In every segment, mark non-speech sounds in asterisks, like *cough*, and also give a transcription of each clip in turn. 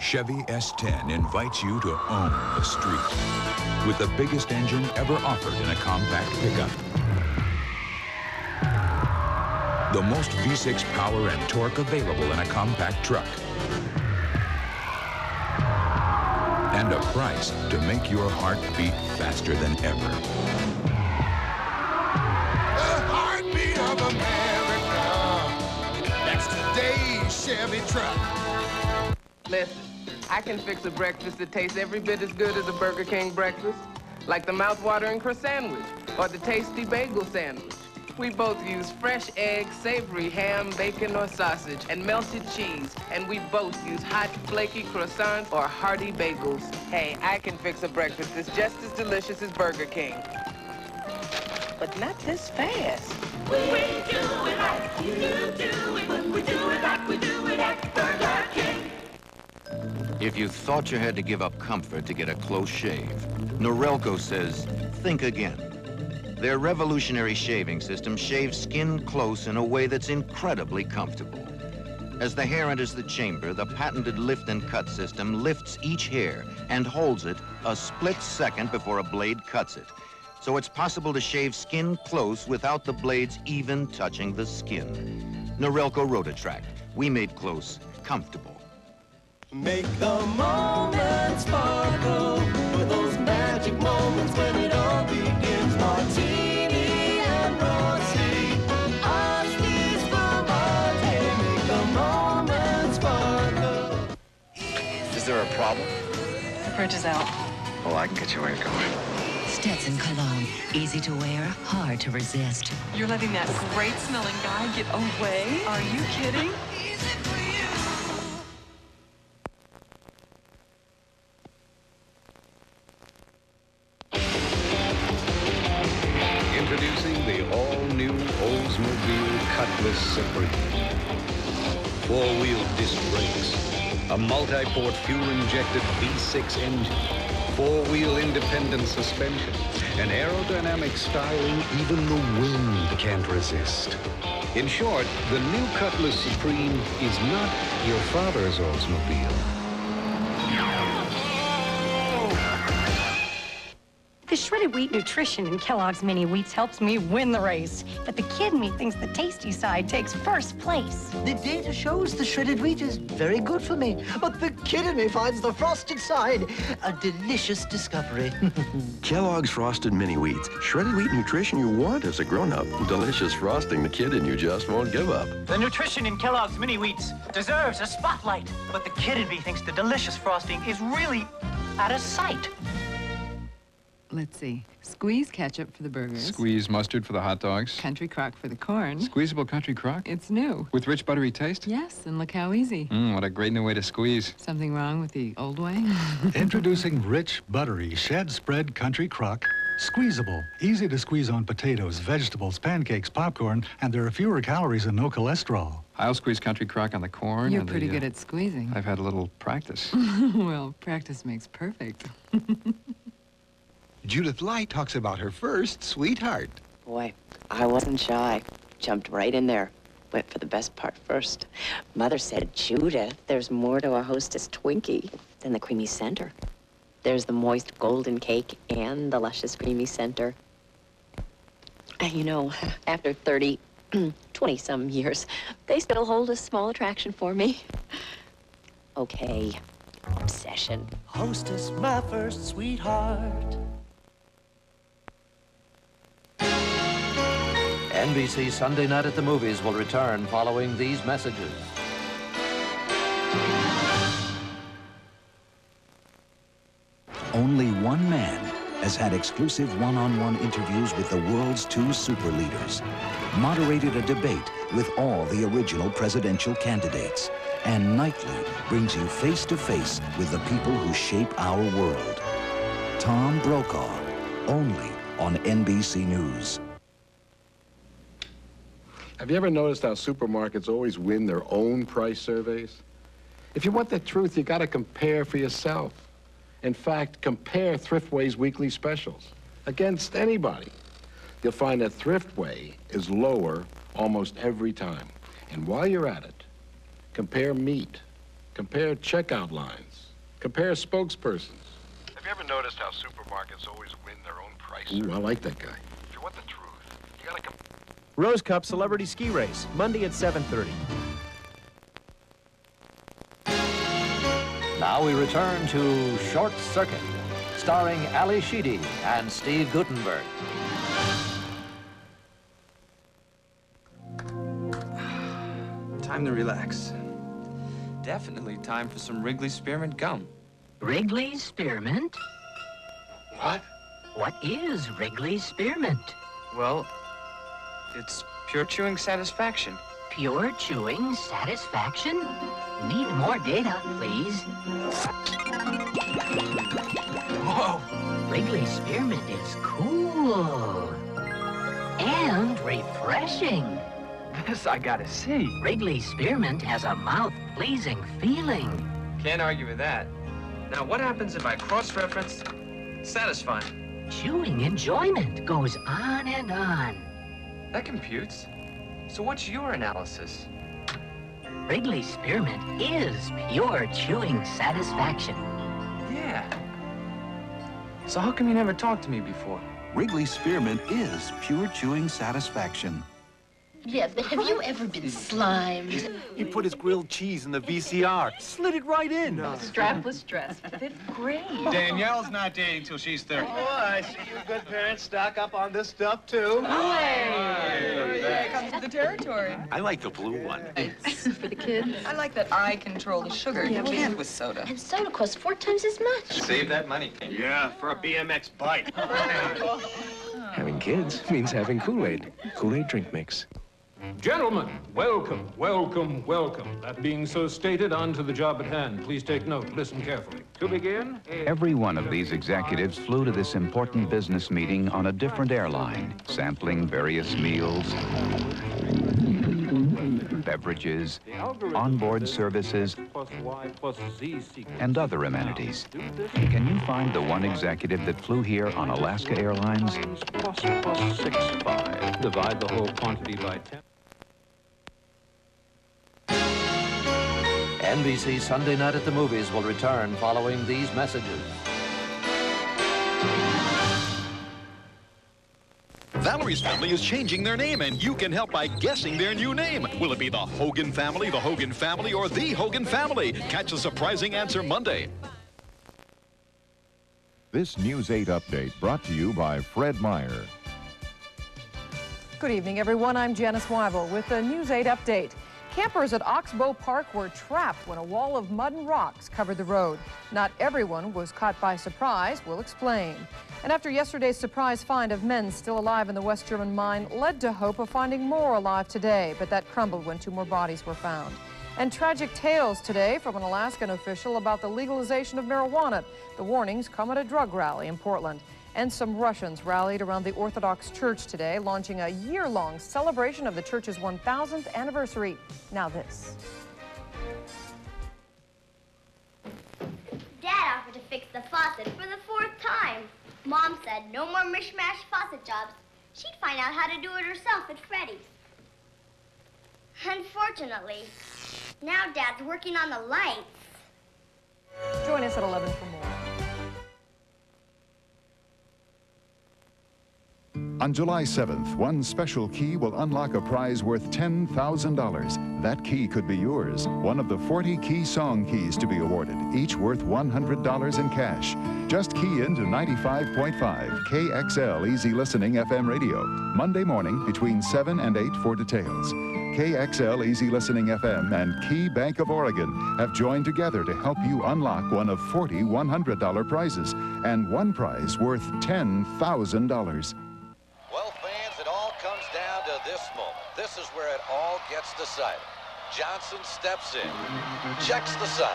Chevy S10 invites you to own the street with the biggest engine ever offered in a compact pickup. The most V6 power and torque available in a compact truck. And a price to make your heart beat faster than ever. The heartbeat of America. That's today's Chevy truck. Listen, I can fix a breakfast that tastes every bit as good as a Burger King breakfast, like the mouth-watering croissant sandwich or the tasty bagel sandwich. We both use fresh eggs, savory ham, bacon, or sausage, and melted cheese. And we both use hot, flaky croissants or hearty bagels. Hey, I can fix a breakfast that's just as delicious as Burger King. But not this fast. We do it like you do it when we do it like we do it at Burger King. If you thought you had to give up comfort to get a close shave, Norelco says, think again. Their revolutionary shaving system shaves skin close in a way that's incredibly comfortable. As the hair enters the chamber, the patented lift and cut system lifts each hair and holds it a split second before a blade cuts it. So it's possible to shave skin close without the blades even touching the skin. Norelco Rotatract. We made close comfortable. Make the moment sparkle for those magic moments when it all begins. Martini and Rossi, Iced for Mate. Make the moment sparkle. Is there a problem? The Bridge is out. Well, I can get you where you're going. Stetson Cologne. Easy to wear, hard to resist. You're letting that great smelling guy get away? Are you kidding? *laughs* Four-wheel disc brakes, a multi-port fuel-injected V6 engine, four-wheel independent suspension, an aerodynamic styling even the wind can't resist. In short, the new Cutlass Supreme is not your father's Oldsmobile. The shredded wheat nutrition in Kellogg's Mini Wheats helps me win the race. But the kid in me thinks the tasty side takes first place. The data shows the shredded wheat is very good for me, but the kid in me finds the frosted side a delicious discovery. *laughs* Kellogg's Frosted Mini Wheats. Shredded wheat nutrition you want as a grown-up. Delicious frosting the kid in you just won't give up. The nutrition in Kellogg's Mini Wheats deserves a spotlight, but the kid in me thinks the delicious frosting is really out of sight. Let's see. Squeeze ketchup for the burgers. Squeeze mustard for the hot dogs. Country crock for the corn. Squeezable country crock? It's new. With rich buttery taste? Yes, and look how easy. Mmm, what a great new way to squeeze. Something wrong with the old way? *laughs* Introducing rich, buttery, shed spread country crock. Squeezable, easy to squeeze on potatoes, vegetables, pancakes, popcorn, and there are fewer calories and no cholesterol. I'll squeeze country crock on the corn. You're and pretty the, good uh, at squeezing. I've had a little practice. *laughs* well, practice makes perfect. *laughs* Judith Light talks about her first sweetheart. Boy, I wasn't shy. Jumped right in there. Went for the best part first. Mother said, Judith, there's more to a hostess Twinkie than the creamy center. There's the moist golden cake and the luscious creamy center. And you know, after 30, *clears throat* 20 some years, they still hold a small attraction for me. Okay, obsession. Hostess, my first sweetheart. NBC Sunday Night at the Movies will return following these messages. Only one man has had exclusive one-on-one interviews with the world's two super leaders, moderated a debate with all the original presidential candidates, and nightly brings you face-to-face with the people who shape our world. Tom Brokaw, only on NBC News. Have you ever noticed how supermarkets always win their own price surveys? If you want the truth, you got to compare for yourself. In fact, compare Thriftway's weekly specials against anybody. You'll find that Thriftway is lower almost every time. And while you're at it, compare meat, compare checkout lines, Compare spokespersons. Have you ever noticed how supermarkets always win their own price? Ooh, I like that guy. If you want the truth, you gotta compare. Rose Cup Celebrity Ski Race, Monday at 7.30. Now we return to Short Circuit, starring Ally Sheedy and Steve Guttenberg. *sighs* Time to relax. Definitely time for some Wrigley Spearmint gum. Wrigley Spearmint? What? What is Wrigley Spearmint? Well, it's pure chewing satisfaction. Pure chewing satisfaction? Need more data, please. Whoa! Wrigley's Spearmint is cool. And refreshing. This I gotta see. Wrigley's Spearmint has a mouth-pleasing feeling. Can't argue with that. Now, what happens if I cross-reference satisfying? Chewing enjoyment goes on and on. That computes. So what's your analysis? Wrigley's Spearmint is pure chewing satisfaction. Yeah. So how come you never talked to me before? Wrigley Spearmint is pure chewing satisfaction. Jeff, have you ever been slimed? He put his grilled cheese in the VCR, slid it right in. Strapless dress, fifth grade. Danielle's not dating till she's 30. Oh, I see you good parents stock up on this stuff, too. Hey, comes with the territory. I like the blue one. For the kids. I like that I control the sugar and with soda. And soda costs four times as much. Save that money. Yeah, for a BMX bike. *laughs* Having kids means having Kool-Aid. Kool-Aid drink mix. Gentlemen, welcome, welcome, welcome. That being so stated, on to the job at hand. Please take note, listen carefully. To begin, Every one of these executives flew to this important business meeting on a different airline, sampling various meals, beverages, onboard services, plus Y plus Z sequence. and other amenities. Can you find the one executive that flew here on Alaska Airlines? Plus plus six five. Divide the whole quantity by ten. NBC Sunday Night at the Movies will return following these messages. Valerie's family is changing their name, and you can help by guessing their new name. Will it be the Hogan family, the Hogan family, or the Hogan family? Catch the surprising answer Monday. This News 8 update brought to you by Fred Meyer. Good evening, everyone. I'm Janice Weibel with the News 8 update. Campers at Oxbow Park were trapped when a wall of mud and rocks covered the road. Not everyone was caught by surprise. We'll explain. And after yesterday's surprise find of men still alive in the West German mine led to hope of finding more alive today, but that crumbled when two more bodies were found. And tragic tales today from an Alaskan official about the legalization of marijuana. The warnings come at a drug rally in Portland. And some Russians rallied around the Orthodox Church today, launching a year-long celebration of the church's 1,000th anniversary. Now this. Dad offered to fix the faucet for the fourth time. Mom said no more mishmash faucet jobs. She'd find out how to do it herself at Freddy's. Unfortunately, now Dad's working on the lights. On July 7th, one special key will unlock a prize worth $10,000. That key could be yours. One of the 40 key song keys to be awarded, each worth $100 in cash. Just key into 95.5 KXL Easy Listening FM radio. Monday morning between 7 and 8 for details. KXL Easy Listening FM and Key Bank of Oregon have joined together to help you unlock one of 40 $100 prizes and one prize worth $10,000. This is where it all gets decided. Johnson steps in, checks the signs.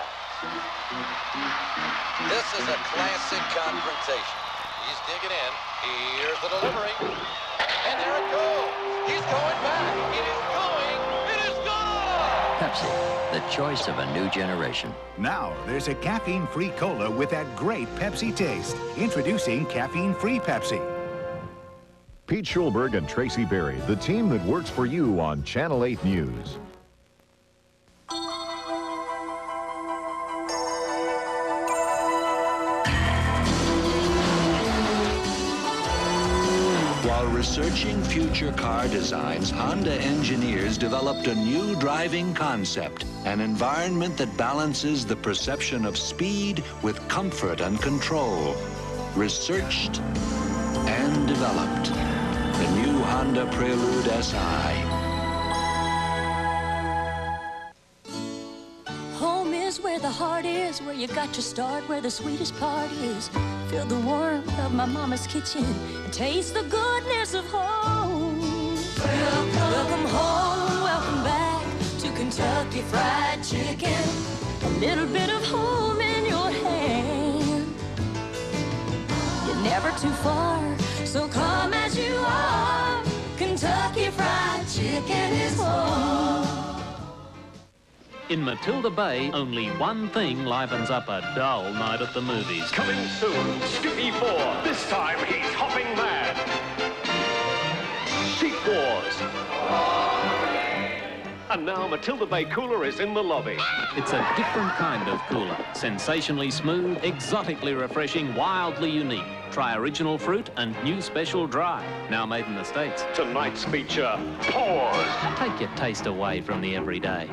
This is a classic confrontation. He's digging in. Here's the delivery. And there it goes. He's going back. It is going. It is gone. Pepsi, the choice of a new generation. Now, there's a caffeine-free cola with that great Pepsi taste. Introducing caffeine-free Pepsi. Pete Schulberg and Tracy Barry, the team that works for you on Channel 8 News. While researching future car designs, Honda engineers developed a new driving concept, an environment that balances the perception of speed with comfort and control. Researched and developed. Honda Prelude SI. Home is where the heart is, where you got to start, where the sweetest part is. Feel the warmth of my mama's kitchen and taste the goodness of home. Welcome, welcome home, welcome back to Kentucky Fried Chicken. A little bit of home in your hand. You're never too far, so come In Matilda Bay, only one thing livens up a dull night at the movies. Coming soon, Skippy 4. This time he's hopping mad. And now Matilda Bay Cooler is in the lobby. It's a different kind of cooler. Sensationally smooth, exotically refreshing, wildly unique. Try original fruit and new special dry. Now made in the States. Tonight's feature, Pause. Take your taste away from the everyday.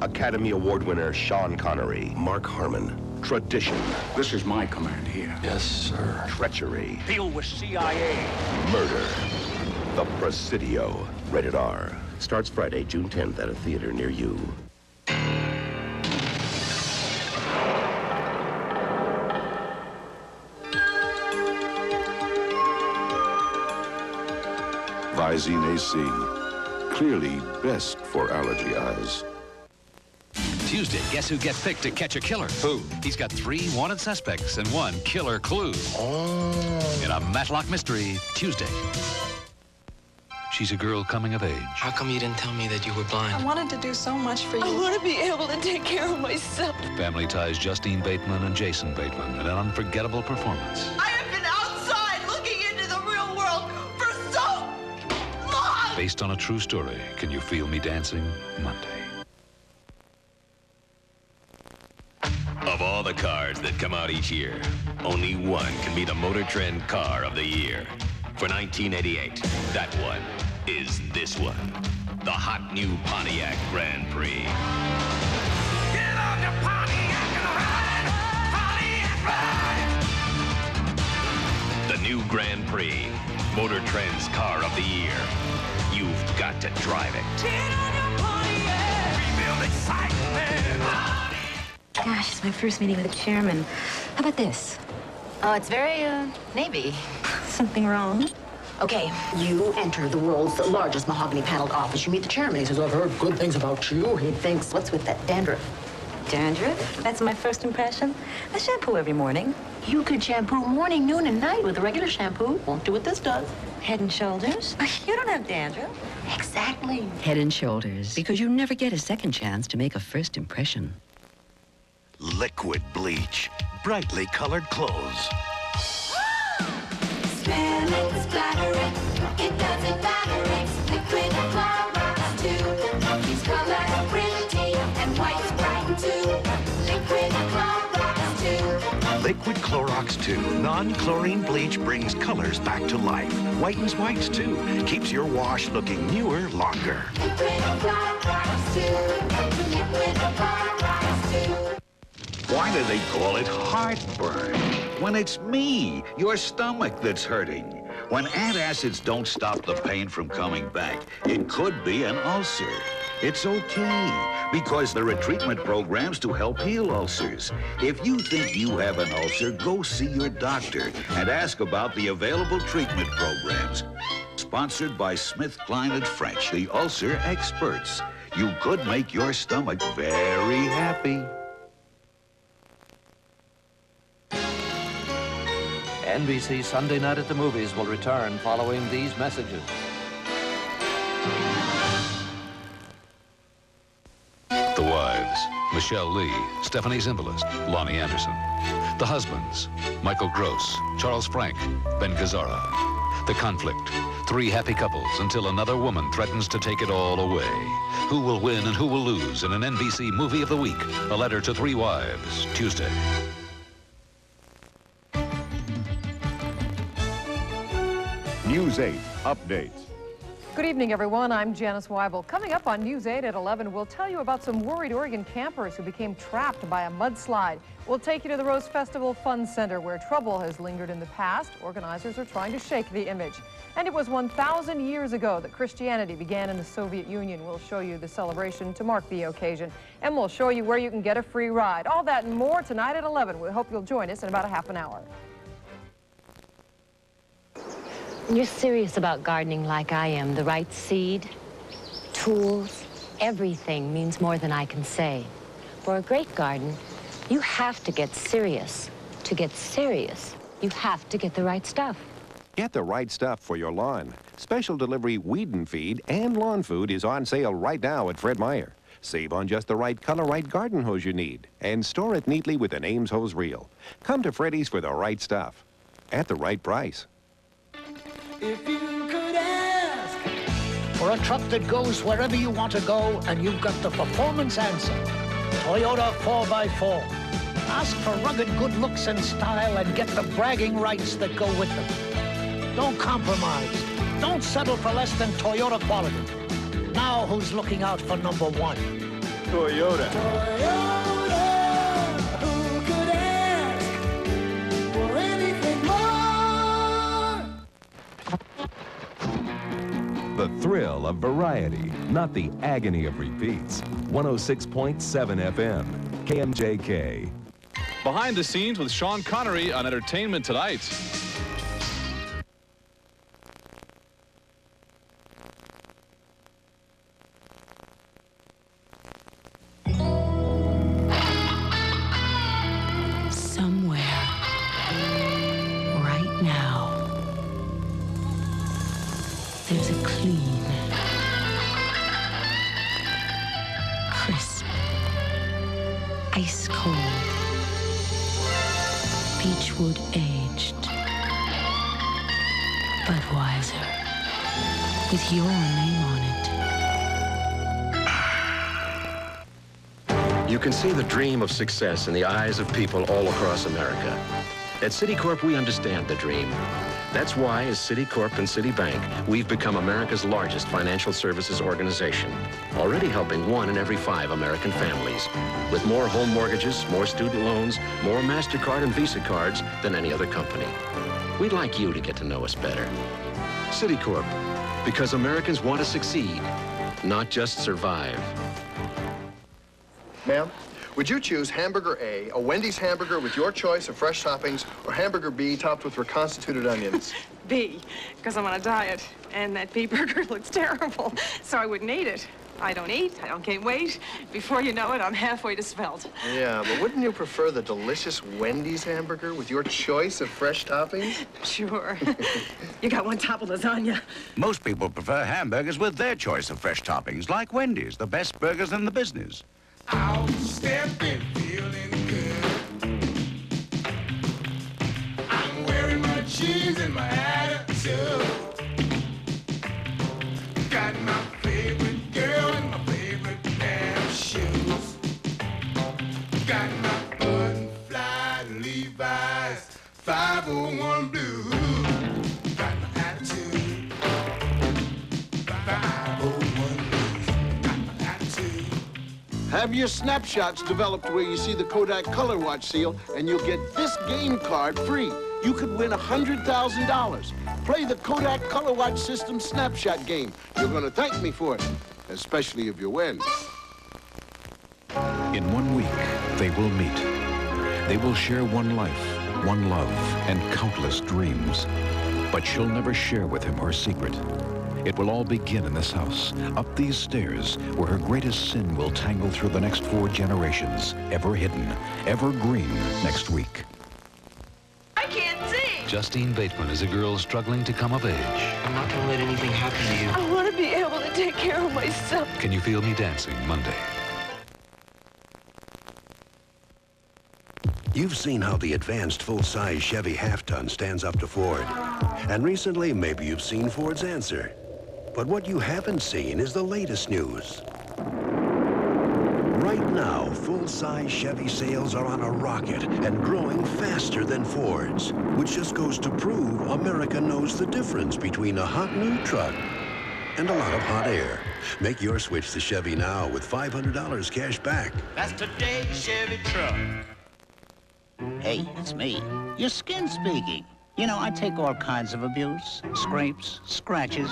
Academy Award winner Sean Connery, Mark Harmon. Tradition. This is my command here. Yes, sir. Treachery. Deal with CIA. Murder. The Presidio. Rated R. Starts Friday, June 10th at a theater near you. Visine AC. Clearly best for allergy eyes. Tuesday, guess who gets picked to catch a killer? Who? He's got three wanted suspects and one killer clue. Oh. In a Matlock mystery, Tuesday. She's a girl coming of age. How come you didn't tell me that you were blind? I wanted to do so much for you. I want to be able to take care of myself. Family ties Justine Bateman and Jason Bateman in an unforgettable performance. I have been outside looking into the real world for so long! Based on a true story, Can You Feel Me Dancing? Monday. Of all the cars that come out each year, only one can be the Motor Trend Car of the Year. For 1988, that one is this one. The hot new Pontiac Grand Prix. Get on your Pontiac and ride! Pontiac ride! The new Grand Prix, Motor Trend's Car of the Year. You've got to drive it. Get on your Pontiac! We build excitement! Gosh, it's my first meeting with the chairman. How about this? Oh, it's very, uh, Navy. *laughs* Something wrong? Okay, you enter the world's largest mahogany paneled office. You meet the chairman. He says, I've heard good things about you. He thinks, what's with that dandruff? Dandruff? That's my first impression. I shampoo every morning. You could shampoo morning, noon, and night with a regular shampoo. Won't do what this does. Head and shoulders? *laughs* You don't have dandruff. Exactly. Head and shoulders, because you never get a second chance to make a first impression. Liquid bleach. Brightly colored clothes. Clorox 2 non-chlorine bleach brings colors back to life. Whitens whites too. Keeps your wash looking newer longer. Why do they call it heartburn? When it's me, your stomach that's hurting. When antacids don't stop the pain from coming back, it could be an ulcer. It's okay, because there are treatment programs to help heal ulcers. If you think you have an ulcer, go see your doctor and ask about the available treatment programs. Sponsored by Smith, Kline, and French, the ulcer experts. You could make your stomach very happy. NBC Sunday Night at the Movies will return following these messages. Michele Lee, Stephanie Zimbalist, Loni Anderson. The husbands, Michael Gross, Charles Frank, Ben Gazzara. The conflict, three happy couples until another woman threatens to take it all away. Who will win and who will lose in an NBC Movie of the Week? A letter to three wives, Tuesday. News 8 updates. Good evening, everyone. I'm Janice Weibel. Coming up on News 8 at 11, we'll tell you about some worried Oregon campers who became trapped by a mudslide. We'll take you to the Rose Festival Fun Center, where trouble has lingered in the past. Organizers are trying to shake the image. And it was 1,000 years ago that Christianity began in the Soviet Union. We'll show you the celebration to mark the occasion. And we'll show you where you can get a free ride. All that and more tonight at 11. We hope you'll join us in about a half an hour. You're serious about gardening like I am, the right seed, tools, everything means more than I can say. For a great garden, you have to get serious. To get serious, you have to get the right stuff. Get the right stuff for your lawn. Special delivery weed and feed and lawn food is on sale right now at Fred Meyer. Save on just the right color, right garden hose you need, and store it neatly with an Ames hose reel. Come to Freddy's for the right stuff at the right price. If you could ask for a truck that goes wherever you want to go and you've got the performance answer, Toyota 4x4. Ask for rugged good looks and style and get the bragging rights that go with them. Don't compromise. Don't settle for less than Toyota quality. Now who's looking out for number one? Toyota. Who The thrill of variety, not the agony of repeats. 106.7 FM, KMJK. Behind the scenes with Sean Connery on Entertainment Tonight. Clean, crisp, ice cold, beechwood aged Budweiser with your name on it. You can see the dream of success in the eyes of people all across America. At Citicorp, we understand the dream. That's why, as Citicorp and Citibank, we've become America's largest financial services organization, already helping one in every five American families, with more home mortgages, more student loans, more MasterCard and Visa cards than any other company. We'd like you to get to know us better. Citicorp, because Americans want to succeed, not just survive. Ma'am, would you choose hamburger A, a Wendy's hamburger with your choice of fresh toppings, or hamburger B topped with reconstituted onions? *laughs* B, because I'm on a diet, and that B burger *laughs* looks terrible, so I wouldn't eat it. I don't eat, I don't gain weight. Before you know it, I'm halfway to svelte. Yeah, but wouldn't you prefer the delicious Wendy's hamburger with your choice of fresh toppings? Sure. *laughs* you got one top of lasagna. Most people prefer hamburgers with their choice of fresh toppings, like Wendy's, the best burgers in the business. Stepping, feeling good. I'm wearing my jeans Have your snapshots developed where you see the Kodak Color Watch seal, and you'll get this game card free. You could win $100,000. Play the Kodak Color Watch System snapshot game. You're going to thank me for it, especially if you win. In one week, they will meet. They will share one life, one love, and countless dreams. But she'll never share with him her secret. It will all begin in this house, up these stairs, where her greatest sin will tangle through the next four generations, ever hidden, ever green, next week. I can't see. Justine Bateman is a girl struggling to come of age. I'm not gonna let anything happen to you. I want to be able to take care of myself. Can you feel me dancing Monday? You've seen how the advanced full-size Chevy half-ton stands up to Ford. And recently, maybe you've seen Ford's answer. But what you haven't seen is the latest news. Right now, full-size Chevy sales are on a rocket and growing faster than Ford's, which just goes to prove America knows the difference between a hot new truck and a lot of hot air. Make your switch to Chevy now with $500 cash back. That's today's Chevy truck. Hey, it's me. Your skin speaking. You know, I take all kinds of abuse, scrapes, scratches.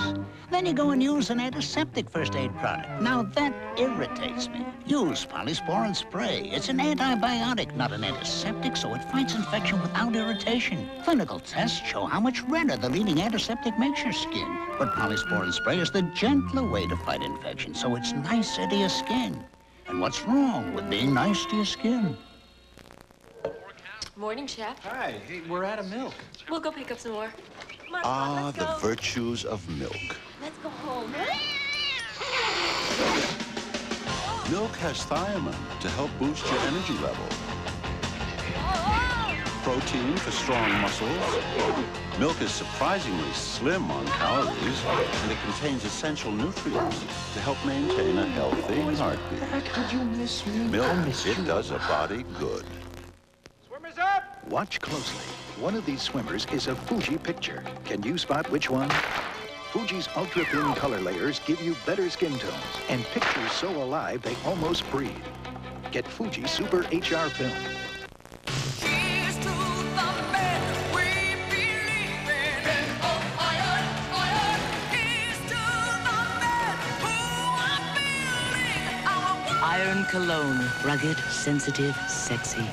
Then you go and use an antiseptic first aid product. Now that irritates me. Use Polysporin spray. It's an antibiotic, not an antiseptic, so it fights infection without irritation. Clinical tests show how much redder the leading antiseptic makes your skin. But Polysporin spray is the gentler way to fight infection, so it's nicer to your skin. And what's wrong with being nice to your skin? Morning, Chef. Hi. Hey, we're out of milk. We'll go pick up some more. Come on, Ah, let's the go. virtues of milk. Let's go home. Milk has thiamine to help boost your energy level. Protein for strong muscles. Milk is surprisingly slim on calories, and it contains essential nutrients to help maintain a healthy heartbeat. Could you miss me? Milk, it does a body good. Watch closely. One of these swimmers is a Fuji picture. Can you spot which one? Fuji's ultra-thin color layers give you better skin tones and pictures so alive they almost breathe. Get Fuji Super HR Film. Iron Cologne. Rugged, sensitive, sexy.